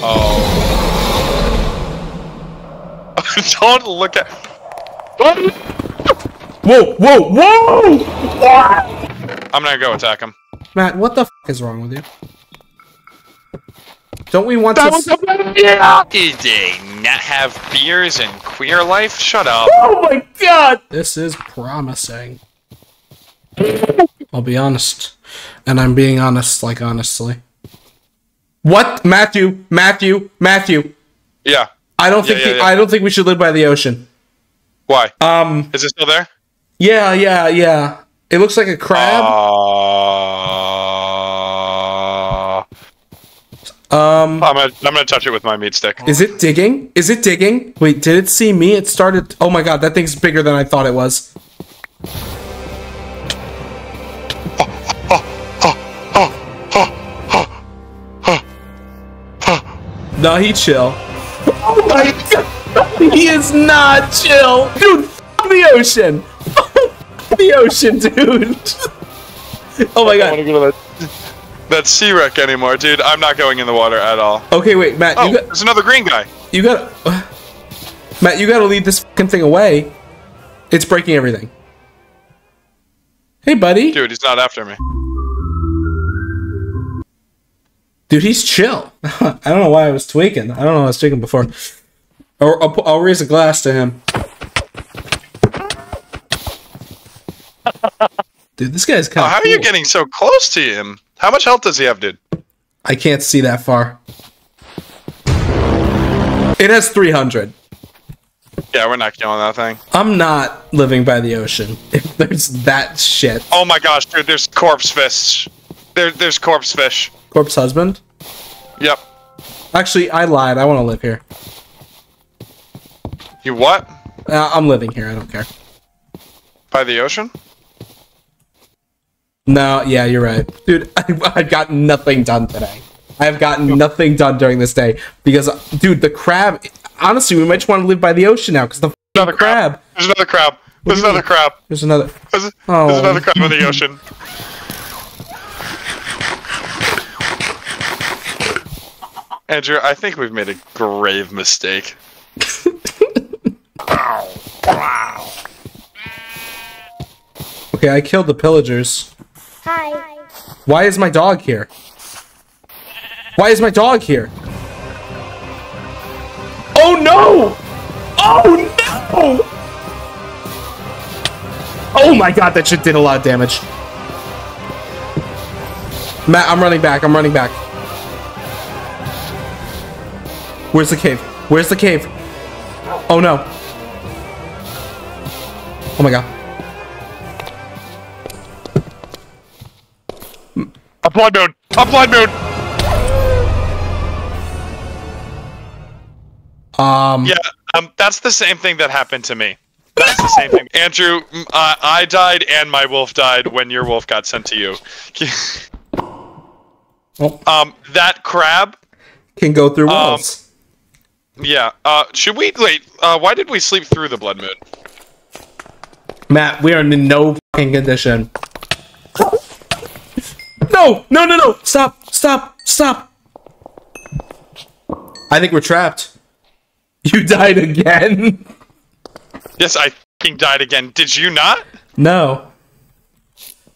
Oh. Don't look at. Whoa, whoa, whoa! I'm gonna go attack him. Matt, what the f is wrong with you? Don't we want That to? was a bad! Did they not have beers and queer life? Shut up. Oh my god! This is promising. I'll be honest. And I'm being honest, like honestly. What? Matthew, Matthew, Matthew. Yeah. I don't Yeah, think yeah, the- yeah. I don't think we should live by the ocean. Why? Um Is it still there? yeah, yeah, yeah. It looks like a crab. Uh, um I'm gonna I'm gonna touch it with my meat stick. is it digging? Is it digging? Wait, did it see me? It started Oh my god, that thing's bigger than I thought it was. No, he chill. Oh my god! He is not chill! Dude, f- the ocean! F- the ocean, dude! oh my god. I don't want to go to that that sea wreck anymore, dude. I'm not going in the water at all. Okay, wait, Matt, Oh, you got there's another green guy. you gotta Matt, you gotta lead this fucking thing away. It's breaking everything. Hey buddy. Dude, he's not after me. Dude, he's chill. I don't know why I was tweaking. I don't know I was tweaking before. Or I'll, I'll raise a glass to him. Dude, this guy's kind Oh, of. how are you getting so close to him? How much health does he have, dude? I can't see that far. It has 300. Yeah, we're not killing that thing. I'm not living by the ocean. If there's that shit. Oh my gosh, dude, there's corpse fish. There, there's corpse fish. Corpse husband? Yep. Actually, I lied. I want to live here. You what? Uh, I'm living here. I don't care. By the ocean? No, yeah, you're right. Dude, I, I've gotten nothing done today. I have gotten nothing done during this day because, dude, the crab. Honestly, we might just want to live by the ocean now because the Another f***ing crab. There's another crab. There's another crab. There's another. There's, Oh. there's another crab in the ocean. Andrew, I think we've made a grave mistake. Okay, I killed the pillagers. Hi. Why is my dog here? Why is my dog here? Oh no! Oh no! Oh my god, that shit did a lot of damage. Matt, I'm running back. I'm running back. Where's the cave? Where's the cave? Oh no. Oh my god. A blood moon! A blood moon! Um, Yeah, um, that's the same thing that happened to me. That's the same thing. Andrew, uh, I died and my wolf died when your wolf got sent to you. Oh. um, that crab. can go through walls. Yeah. Uh, should we wait? Uh, why did we sleep through the blood moon? Matt, we are in no fucking condition. No, no, no, no! Stop, stop, stop! I think we're trapped. You died again. Yes, I fucking died again. Did you not? no.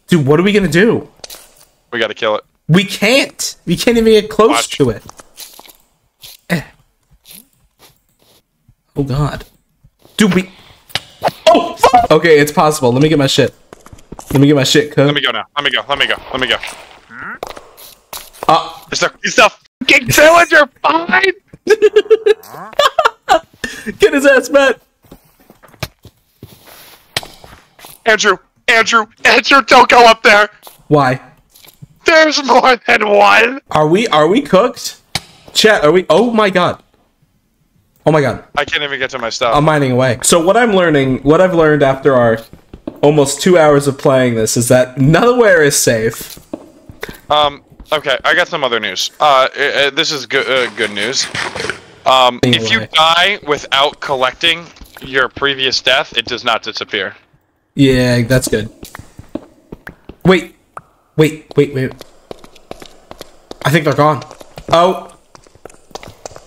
Dude, what are we gonna do? We gotta kill it. We can't. We can't even get close Watch. to it. Oh god. Dude, we. Oh! fuck! Okay, it's possible. Let me get my shit. Let me get my shit cooked. Let me go now. Let me go. Let me go. Let me go. Uh, Is the is the fucking villager fine? get his ass, Matt! Andrew, Andrew, Andrew, don't go up there. Why? There's more than one. Are we are we cooked? Chat, are we oh my god. Oh my god. I can't even get to my stuff. I'm mining away. So what I'm learning, what I've learned after our almost two hours of playing this is that nowhere is safe. Um. Okay, I got some other news. Uh, this is good. Uh, good news. Um, if you die without collecting your previous death, it does not disappear. Yeah, that's good. Wait. Wait, wait, wait. I think they're gone. Oh.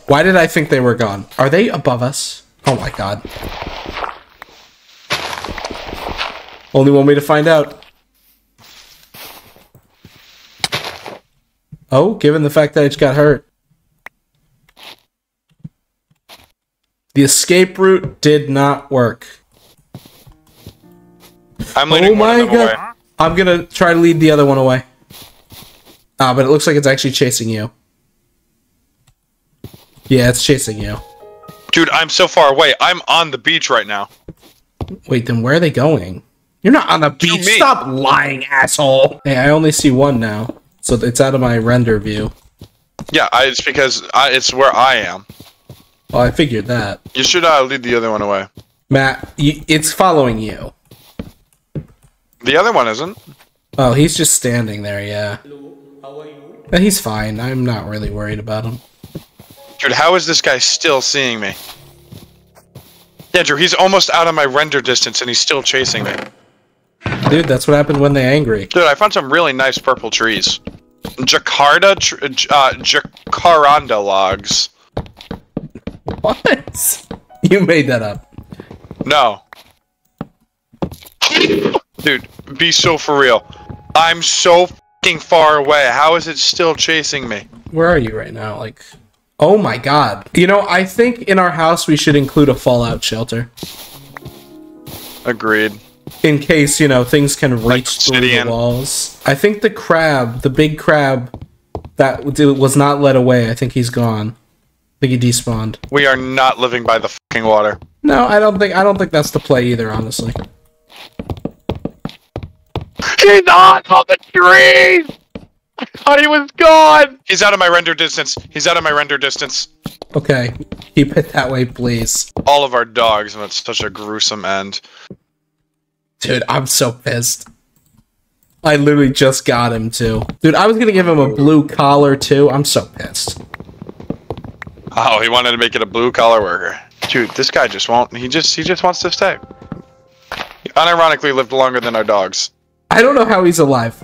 Why did I think they were gone? Are they above us? Oh my god. Only one way to find out. Oh, given the fact that I just got hurt. The escape route did not work. I'm leading Oh my them away. god. I'm gonna try to lead the other one away. Ah, but it looks like it's actually chasing you. Yeah, it's chasing you. Dude, I'm so far away. I'm on the beach right now. Wait, then where are they going? You're not on the beach. Stop lying, asshole. Hey, I only see one now, so it's out of my render view. Yeah, I, it's because I, it's where I am. Well, I figured that. You should uh, lead the other one away. Matt, y it's following you. The other one isn't. Oh, he's just standing there. Yeah. Uh, He's fine. I'm not really worried about him. Dude, how is this guy still seeing me? Yeah, Drew, he's almost out of my render distance and he's still chasing me. Dude, that's what happened when they're angry. Dude, I found some really nice purple trees. Jakarta, tr- uh, Jacaranda logs. What? You made that up. No. Dude, be so for real. I'm so fucking far away. How is it still chasing me? Where are you right now? Like, oh my god. You know, I think in our house we should include a fallout shelter. Agreed. In case, you know, things can reach through the walls. I think the crab, the big crab that was not led away, I think he's gone. I think he despawned. We are not living by the fucking water. No, I don't think I don't think that's the play either, honestly. He's on all the trees! I thought he was gone! He's out of my render distance. He's out of my render distance. Okay. Keep it that way, please. All of our dogs, and it's such a gruesome end. Dude, I'm so pissed. I literally just got him too. Dude, I was gonna give him a blue collar too. I'm so pissed. Oh, he wanted to make it a blue collar worker. Dude, this guy just won't. He just he just wants to stay. He unironically lived longer than our dogs. I don't know how he's alive.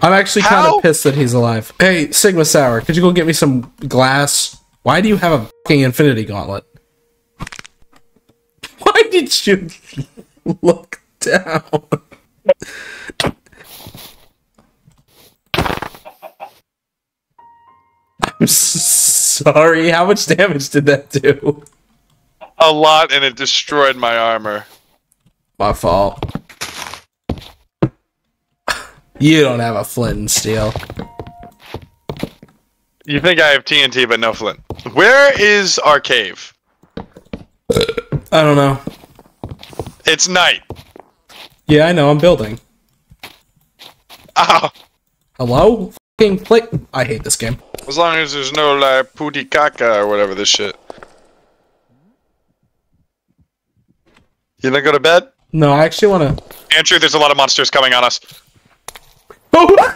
I'm actually kind of pissed that he's alive. Hey, Sigma Sour, could you go get me some glass? Why do you have a fucking infinity gauntlet? Why did you look down? I'm sorry. How much damage did that do? A lot, and it destroyed my armor. My fault. You don't have a flint and steel. You think I have TNT, but no flint. Where is our cave? I don't know. It's night. Yeah, I know. I'm building. Ow. Oh. Hello? Fucking play. I hate this game. As long as there's no like pooty caca or whatever this shit. You gonna go to bed? No, I actually want to. Andrew, there's a lot of monsters coming on us.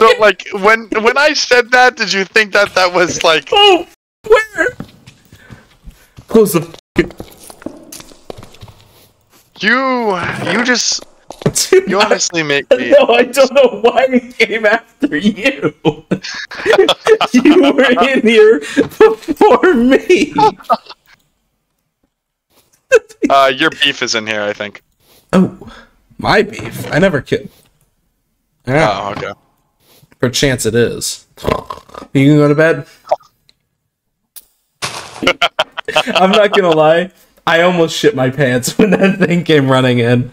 So like when when I said that, did you think that that was like Oh, where? Close the. you you just Dude, you honestly make me No, I don't know why it came after you. you were in here before me. uh your beef is in here, I think. Oh, my beef. I never killed. Ah, Oh, okay. perchance it is. You can go to bed. I'm not gonna lie. I almost shit my pants when that thing came running in.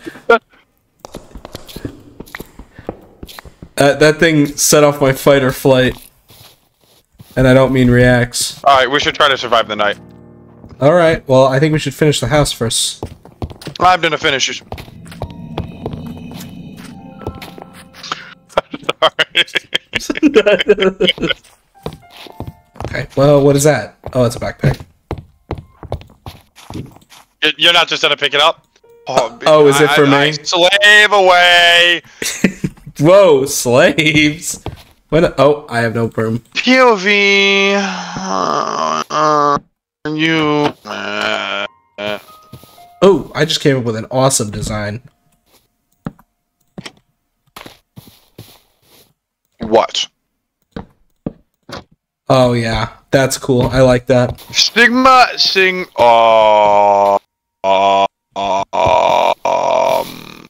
Uh, that thing set off my fight or flight. And I don't mean reacts. Alright, we should try to survive the night. Alright, well, I think we should finish the house first. I'm gonna finish it. Sorry. Okay, well, what is that? Oh, it's a backpack. You- You're not just gonna pick it up? Oh, Oh, is it for I- I me? slave away! Whoa, slaves! What? Oh, I have no perm. POV. Uh, uh, you. Uh, Oh, I just came up with an awesome design. What? Oh yeah, that's cool. I like that. Stigma sing. Uh, uh, uh, um.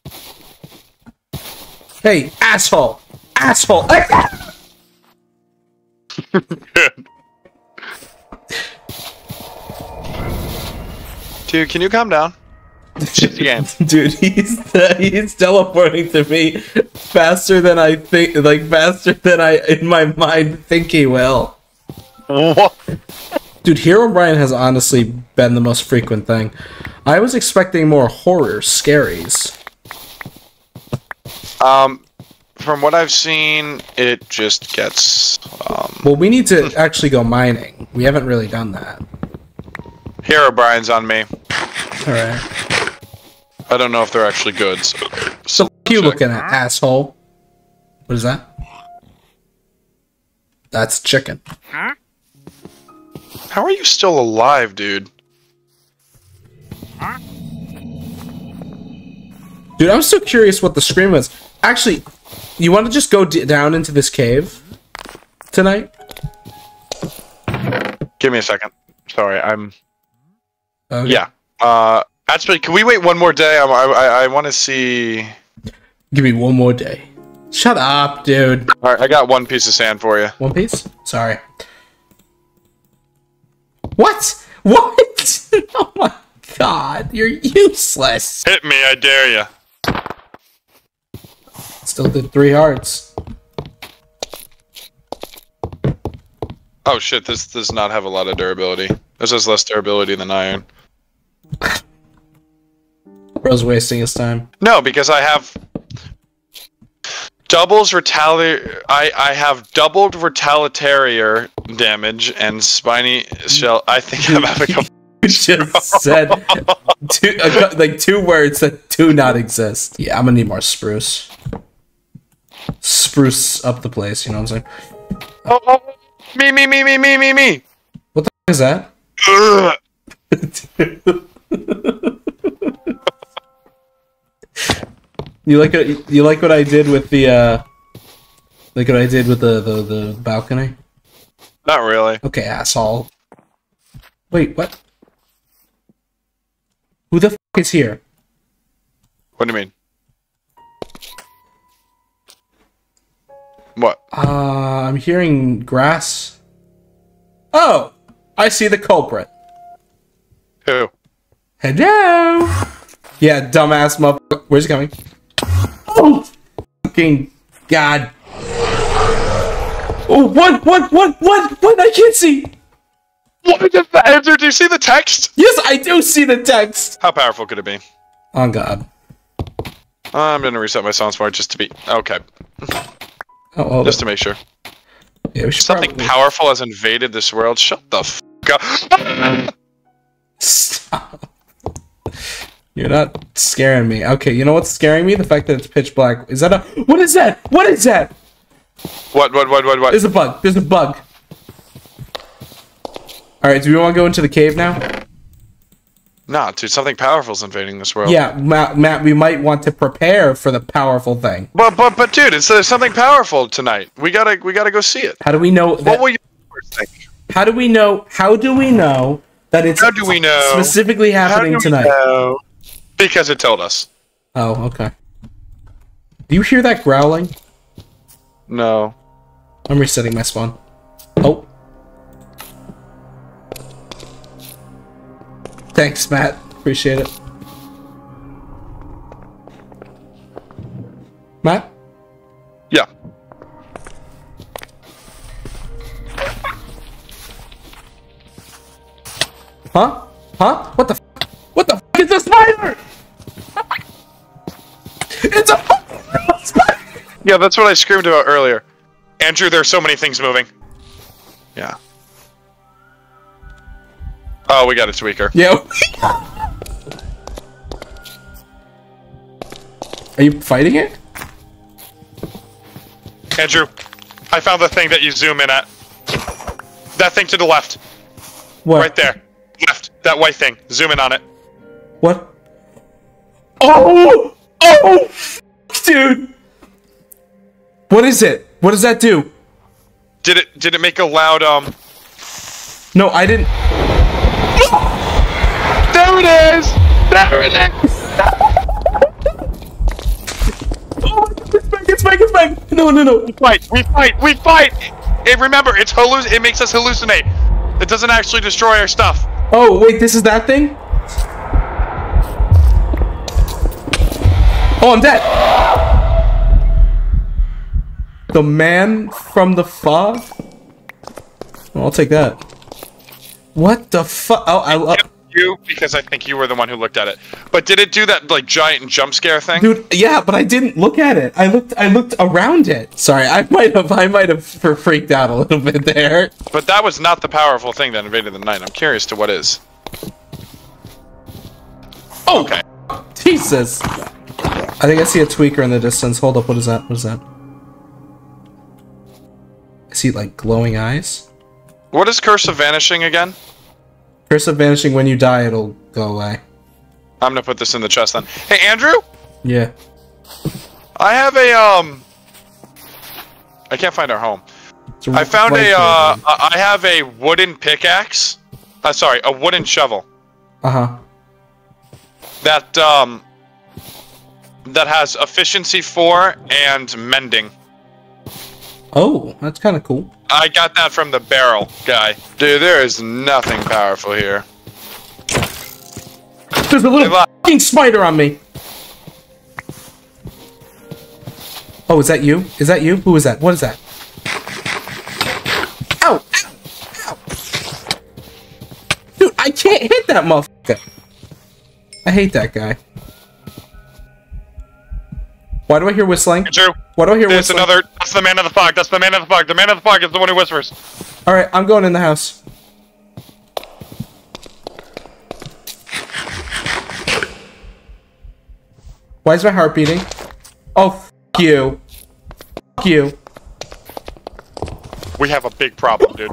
Hey, asshole, asshole. Dude, can you calm down? Dude, he's he's teleporting to me faster than I think, like faster than I in my mind think he will. What? Dude, Herobrine has honestly been the most frequent thing. I was expecting more horror scaries. Um, from what I've seen, it just gets. Um, Well, we need to actually go mining. We haven't really done that. Herobrine's on me. All right. I don't know if they're actually good. So, So what are you check. looking at, asshole? What is that? That's chicken. Huh? How are you still alive, dude? Dude, I'm so curious what the scream was. Actually, you want to just go d- down into this cave tonight? Give me a second. Sorry, I'm. Okay. Yeah. Uh, actually, can we wait one more day? I I, I, I want to see. Give me one more day. Shut up, dude. All right, I got one piece of sand for you. One piece? Sorry. What? What? oh my god, you're useless. Hit me, I dare you. Still did three hearts. Oh shit! This does not have a lot of durability. This has less durability than iron. Bro's wasting his time. No, because I have doubles retali. I I have doubled retaliatarier damage and spiny shell. I think I'm having a. You just said two, like two words that do not exist. Yeah, I'm gonna need more spruce. Spruce up the place, you know what I'm saying? Oh, oh, me me me me me me me. What the f- is that? You like what you like what I did with the uh like what I did with the the, the balcony? Not really. Okay, asshole. Wait, what? Who the f is here? What do you mean? What? Uh, I'm hearing grass. Oh, I see the culprit. Who? Hello. Yeah, dumbass motherfucker. Where's he coming? Oh, fucking god. Oh, what, what, what, what, what? I can't see. What is that? Andrew, do you see the text? Yes, I do see the text. How powerful could it be? Oh god. I'm gonna reset my sound smart just to be okay, Oh, well, just to make sure. yeah, Something probably- powerful has invaded this world. Shut the f up. Stop. You're not scaring me. Okay, you know what's scaring me? The fact that it's pitch black. Is that a what is that? What is that? What? What? What? What? What? There's a bug. There's a bug. All right, do we want to go into the cave now? Nah, dude, something powerful is invading this world. Yeah, Matt, Matt, we might want to prepare for the powerful thing. But but but dude, it's there's something powerful tonight. We gotta we gotta go see it. How do we know What that, will you think? How do we know how do we know that it's How do we know? specifically How happening do we tonight? know? Because it told us. Oh, okay. Do you hear that growling? No. I'm resetting my spawn. Thanks, Matt. Appreciate it. Matt? Yeah. Huh? Huh? What the f- What the f- is a spider? it's a fucking spider! Yeah, that's what I screamed about earlier. Andrew, there's so many things moving. Yeah. Oh, we got a tweaker. Yeah. Are you fighting it? Andrew, I found the thing that you zoom in at. That thing to the left. What? Right there. Left. That white thing. Zoom in on it. What? Oh! Oh! Dude! What is it? What does that do? Did it did it make a loud um No, I didn't. There it is! There it is! Oh, it's back, it's back, it's back! No, no, no. Fight! We fight! We fight! And remember, it's halluc it makes us hallucinate. It doesn't actually destroy our stuff. Oh, wait, this is that thing? Oh, I'm dead! The man from the fog? I'll take that. What the fuck? Oh, I. You because I think you were the one who looked at it. But did it do that like giant jump scare thing? Dude, yeah, but I didn't look at it. I looked I looked around it. Sorry, I might have I might have freaked out a little bit there. But that was not the powerful thing that invaded the night. I'm curious to what is. Oh, Okay. Jesus. I think I see a tweaker in the distance. Hold up, what is that? What is that? I see like glowing eyes. What is Curse of Vanishing again? Curse of vanishing when you die, it'll go away. I'm gonna put this in the chest then. Hey Andrew, Yeah. I have a um. I can't find our home. I found a uh. I have a wooden pickaxe. Uh, sorry, a wooden shovel Uh-huh. that um. That has efficiency four and mending. Oh, that's kind of cool. I got that from the barrel guy. Dude, there is nothing powerful here. There's a little fucking spider on me. Oh, is that you? Is that you? Who is that? What is that? Ow! Ow! Ow! Dude, I can't hit that motherfucker. I hate that guy. Why do I hear whistling? Andrew, Why do I hear there's whistling? another. That's the man of the fog. That's the man of the fog. The man of the fog is the one who whispers. All right, I'm going in the house. Why is my heart beating? Oh, f you. F you. We have a big problem, dude.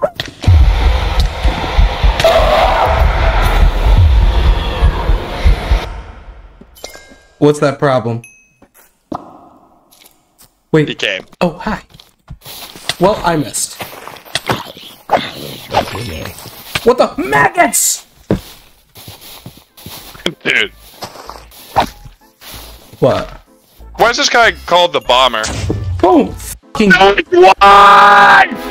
What's that problem? He came. Oh, hi. Well, I missed. What the maggots? Dude. What? Why is this guy called the bomber? Oh, fucking. Why?